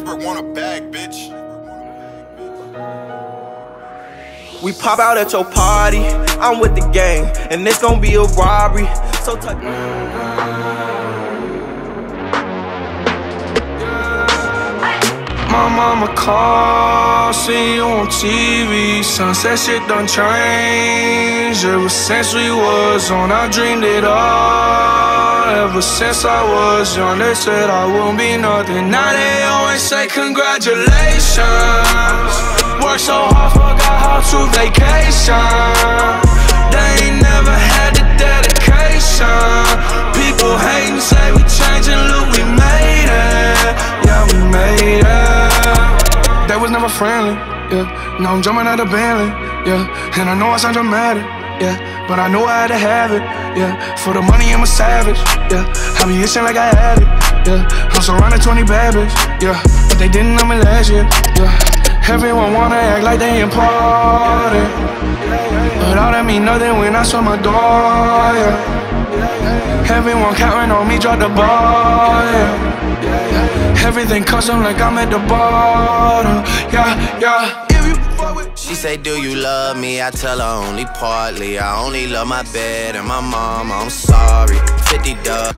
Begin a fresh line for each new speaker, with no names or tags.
Iceberg want a bag, bitch.
We pop out at your party, I'm with the gang, and it's gonna be a robbery. So tuck.
My mama called, see you on TV. Sunset shit done changed. Ever since we was on, I dreamed it all. Ever since I was young, they said I wouldn't be nothing. Now they always say congratulations. Worked so hard, forgot how to vacation. They ain't never had the dedication. People hate hating, say we changing, look, we made it. Yeah, we made it. They was never friendly, yeah. Now I'm jumping out of Bentley, yeah. And I know I sound dramatic, yeah. But I know I had to have it, yeah. For the money, I'm a savage, yeah. I be itching like I had it, yeah. I'm surrounded 20 bad yeah. But they didn't know me last year, yeah. Everyone wanna act like they important. But all that mean nothing when I saw my door, yeah. Everyone counting on me, drop the ball, yeah. Everything custom like I'm at the bottom, yeah, yeah.
She say, Do you love me? I tell her only partly. I only love my bed and my mom. I'm sorry. 50 dub.